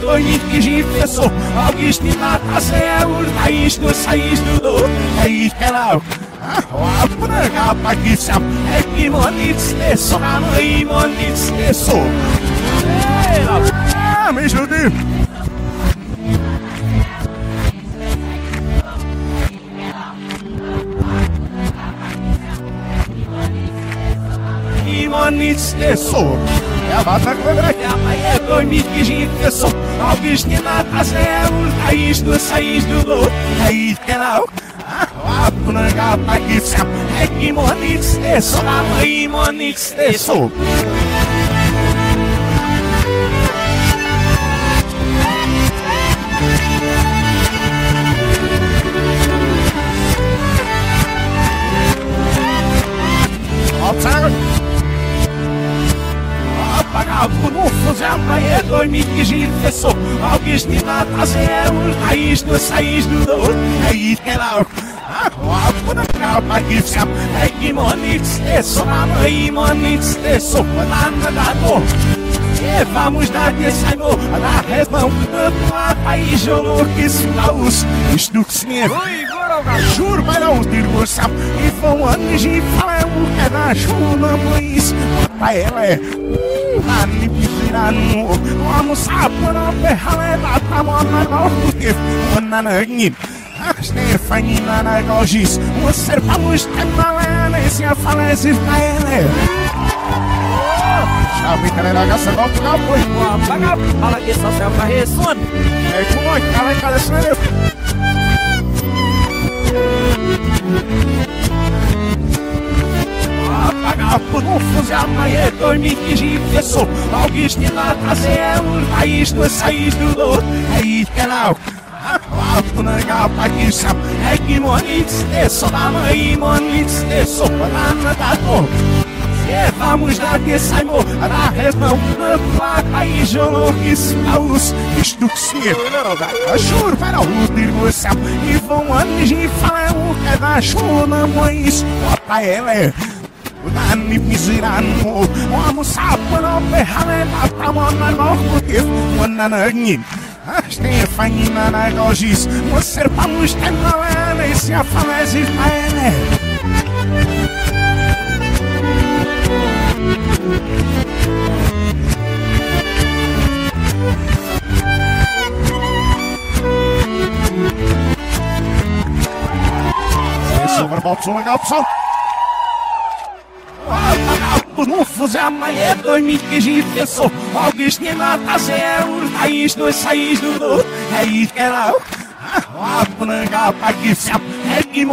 Dormit kizsífeszó, a gisni láthasz-e úr, ha is nusz, ha is tudod, ha is kell Apna pakisam, ekimon nic neso, imon nic neso. Ah, me ajude. Imon nic neso. Ja bata kvadra, ja ma je dormit kizsífeszó, a gisni láthasz-e úr, ha is nusz, ha is tudod, ha is kell Apna pakisam, ekimon nic neso, imon nic neso. Alçaram. Apagar o nufo, já vai dormir que giro fessou. Alguém te mata zero, raiz do saís do dor, raiz que lá. Apuna capa que se é que monitz tesso, mamãe monitz tesso, banana da dor. E vamos dar desse amor, na resmão, na país jolo que se laus, isto que se Juro, vai não ter gosto E vão anos e falam que é da chula, mas Pra ela é Ani Tamona no que Manana ngin Stefanina na gogis Você vamos malena E se a falece pra Apaga, fala que só. É como é que ela um fuzil, mas é dormir que gifessou. Alguém te lá trazer um raiz do. Aí que ela. Apuna gapa que sam, é que monitz tesso, da mãe dor. Se vamos dar que saimo, da resmão, na placa e jolo que isto que se Juro para o sam, e vão anos e falam que é da chula, mas pra ela é. Dani pisirano, vamos sapano perraleta, tamona no porque manana ngin. Stefanina na gogis, você vamos ter malena e se a falece faene. Sobrevolta uma galpção. No fuzil amanhã dormir que gifessou Alguém te mata zero Raiz do saís do dor Raiz que ela Apnanga pa que se É que